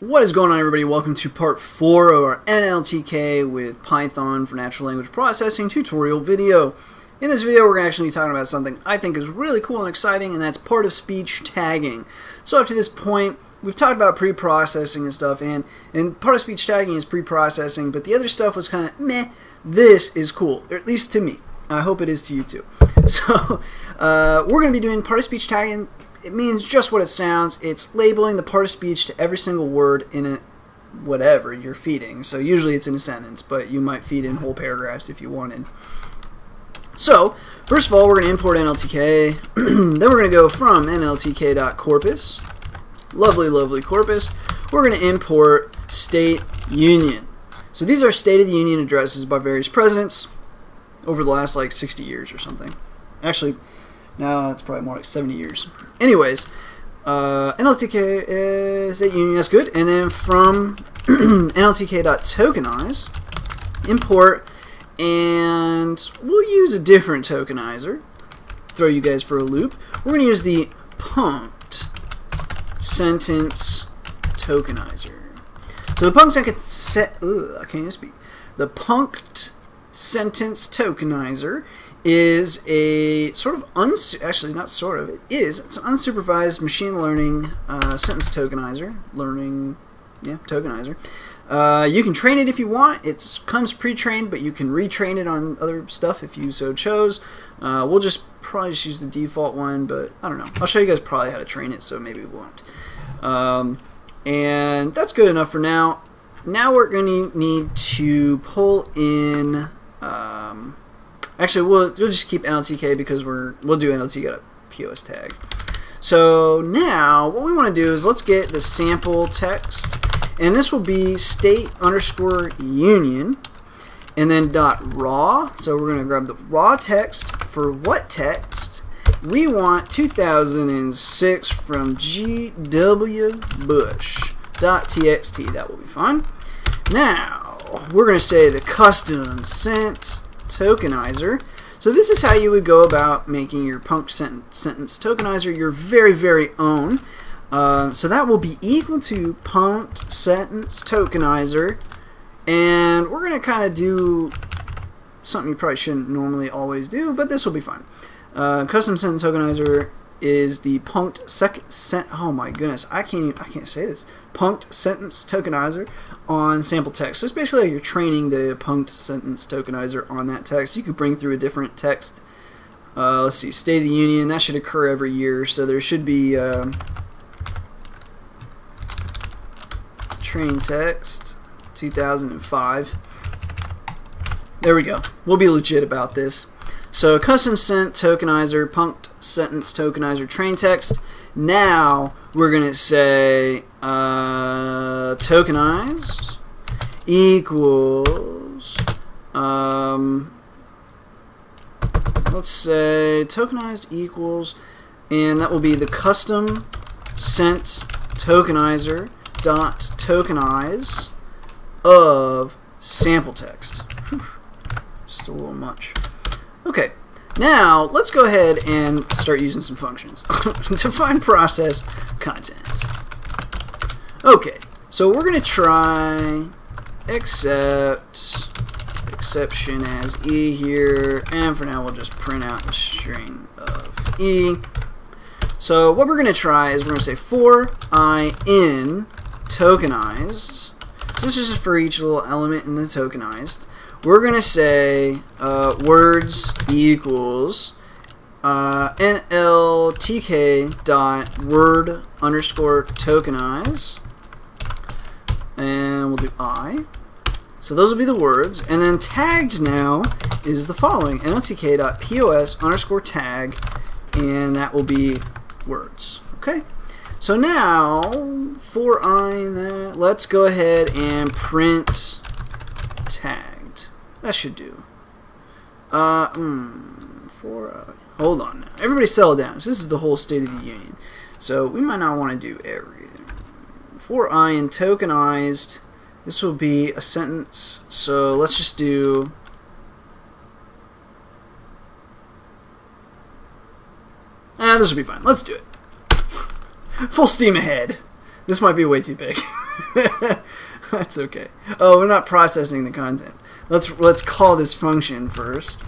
What is going on everybody? Welcome to part 4 of our NLTK with Python for Natural Language Processing tutorial video. In this video we're going to actually be talking about something I think is really cool and exciting and that's part of speech tagging. So up to this point we've talked about pre-processing and stuff and, and part of speech tagging is pre-processing but the other stuff was kind of meh. This is cool, or at least to me. I hope it is to you too. So uh, we're going to be doing part of speech tagging it means just what it sounds. It's labeling the part of speech to every single word in it, whatever you're feeding. So usually it's in a sentence, but you might feed in whole paragraphs if you wanted. So, first of all, we're going to import NLTK. then we're going to go from nltk.corpus. Lovely, lovely corpus. We're going to import state union. So these are State of the Union addresses by various presidents over the last like 60 years or something. Actually, no, it's probably more like 70 years. Anyways, uh, NLTK is that union. That's good. And then from NLTK.tokenize, import, and we'll use a different tokenizer. Throw you guys for a loop. We're going to use the Punkt sentence tokenizer. So the Punkt sentence I can't speak. The Punkt sentence tokenizer is a sort of uns actually not sort of it is it's an unsupervised machine learning uh, sentence tokenizer learning yeah tokenizer. Uh, you can train it if you want. It comes pre-trained but you can retrain it on other stuff if you so chose. Uh, we'll just probably just use the default one but I don't know. I'll show you guys probably how to train it so maybe we won't. Um, and that's good enough for now. Now we're going to need to pull in um, Actually, we'll, we'll just keep NLTK because we're we'll do NLTK POS tag. So now what we want to do is let's get the sample text, and this will be state underscore union, and then dot raw. So we're going to grab the raw text for what text. We want 2006 from GW Bush dot txt. That will be fine. Now we're going to say the custom sent tokenizer. So this is how you would go about making your Punkt sentence tokenizer your very, very own. Uh, so that will be equal to Punkt sentence tokenizer. And we're going to kind of do something you probably shouldn't normally always do, but this will be fine. Uh, custom sentence tokenizer is the Punkt second sent. Oh my goodness, I can't even, I can't say this. Punkt sentence tokenizer on sample text. So it's basically like you're training the Punkt sentence tokenizer on that text. You could bring through a different text. Uh, let's see, State of the Union. That should occur every year, so there should be um, train text 2005. There we go. We'll be legit about this. So custom sent tokenizer, Punkt sentence tokenizer train text. Now we're going to say uh, tokenized equals, um, let's say tokenized equals, and that will be the custom sent tokenizer dot tokenize of sample text. Whew. Just a little much. Okay, now let's go ahead and start using some functions. Define process content. Okay, so we're going to try except exception as e here, and for now we'll just print out a string of e. So what we're going to try is we're going to say for i in tokenized. So this is for each little element in the tokenized we're going to say uh, words equals uh, nltk dot word underscore tokenize. And we'll do i. So those will be the words. And then tagged now is the following nltk dot pos underscore tag. And that will be words. Okay. So now for i that let's go ahead and print tagged. That should do. Uh, mm, for, uh, hold on now. Everybody settle down. So this is the whole State of the Union. So we might not want to do everything. For I in tokenized, this will be a sentence. So let's just do Ah, this will be fine. Let's do it. Full steam ahead. This might be way too big. That's okay. Oh, we're not processing the content. Let's let's call this function first.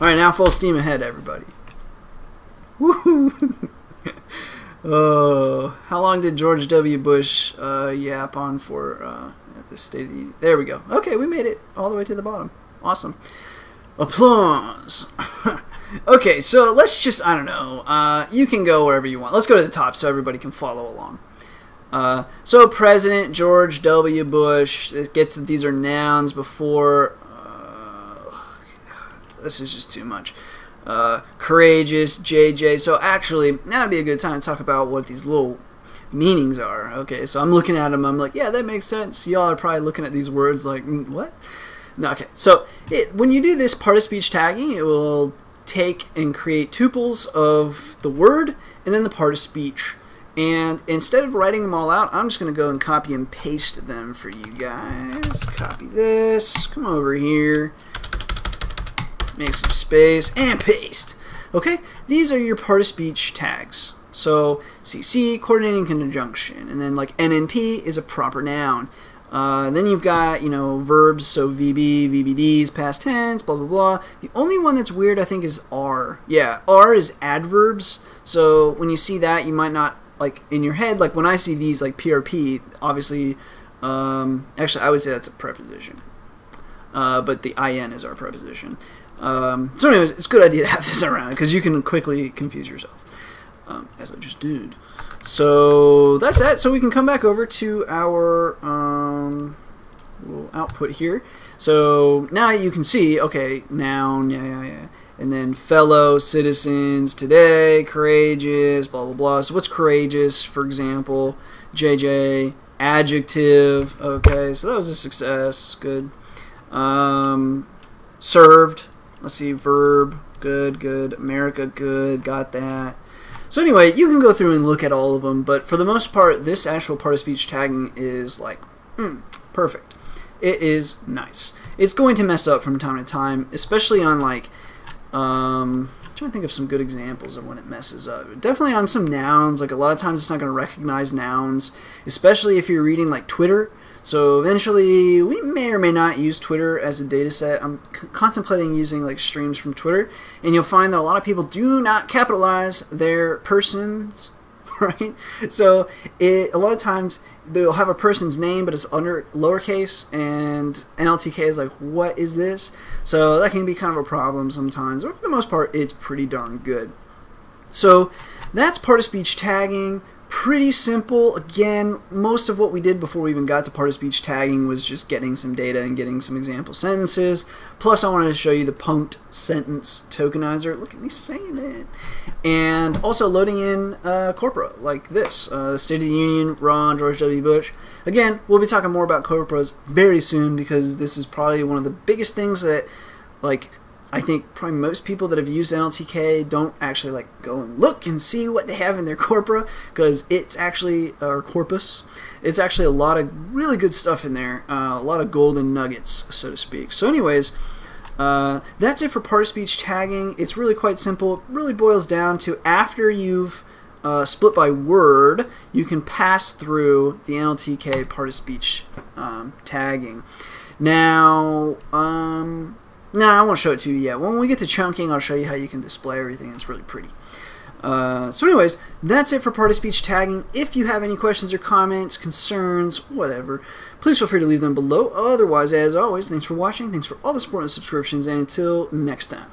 All right, now full steam ahead, everybody. Woohoo! oh, how long did George W. Bush uh, yap on for uh, at the State of the? There we go. Okay, we made it all the way to the bottom. Awesome. Applause. okay, so let's just I don't know. Uh, you can go wherever you want. Let's go to the top so everybody can follow along. Uh, so President George W. Bush. It gets that these are nouns before. Uh, this is just too much. Uh, courageous, JJ. So actually, now would be a good time to talk about what these little meanings are. Okay, so I'm looking at them. I'm like, yeah, that makes sense. Y'all are probably looking at these words like, mm, what? No, okay. So it, when you do this part of speech tagging, it will take and create tuples of the word and then the part of speech. And instead of writing them all out, I'm just going to go and copy and paste them for you guys. Copy this. Come over here. Make some space and paste. Okay, these are your part of speech tags. So CC, coordinating conjunction, and then like NNP is a proper noun. Uh, then you've got, you know, verbs, so VB, VBDs, past tense, blah, blah, blah. The only one that's weird, I think, is R. Yeah, R is adverbs. So when you see that, you might not, like, in your head, like when I see these, like PRP, obviously, um, actually, I would say that's a preposition. Uh, but the IN is our preposition. Um, so anyways, it's a good idea to have this around because you can quickly confuse yourself, um, as I just did. So that's that. So we can come back over to our um, little output here. So now you can see, okay, noun, yeah, yeah, yeah. And then fellow citizens today, courageous, blah, blah, blah. So what's courageous, for example? JJ, adjective, okay, so that was a success, good. Um, served, let's see, verb, good, good. America, good, got that. So anyway, you can go through and look at all of them, but for the most part, this actual part of speech tagging is like, mm, perfect. It is nice. It's going to mess up from time to time, especially on like, um, I'm trying to think of some good examples of when it messes up. Definitely on some nouns, like a lot of times it's not going to recognize nouns, especially if you're reading like Twitter. So eventually, we may or may not use Twitter as a data set. I'm contemplating using like streams from Twitter, and you'll find that a lot of people do not capitalize their persons, right? So it, a lot of times they'll have a person's name, but it's under lowercase, and NLTK is like, what is this? So that can be kind of a problem sometimes, but for the most part, it's pretty darn good. So that's part of speech tagging pretty simple. Again, most of what we did before we even got to part of speech tagging was just getting some data and getting some example sentences. Plus, I wanted to show you the Punkt sentence tokenizer. Look at me saying it. And also loading in uh, corpora like this. Uh, the State of the Union, Ron, George W. Bush. Again, we'll be talking more about corporas very soon because this is probably one of the biggest things that like I think probably most people that have used NLTK don't actually like go and look and see what they have in their corpora because it's actually or corpus. It's actually a lot of really good stuff in there, uh, a lot of golden nuggets, so to speak. So, anyways. Uh, that's it for part of speech tagging. It's really quite simple. It really boils down to after you've uh, split by word, you can pass through the NLTK part of speech um, tagging. Now, um, nah, I won't show it to you yet. When we get to chunking, I'll show you how you can display everything. It's really pretty. Uh, so anyways, that's it for part of speech tagging. If you have any questions or comments, concerns, whatever, please feel free to leave them below. Otherwise, as always, thanks for watching. Thanks for all the support and subscriptions. And until next time.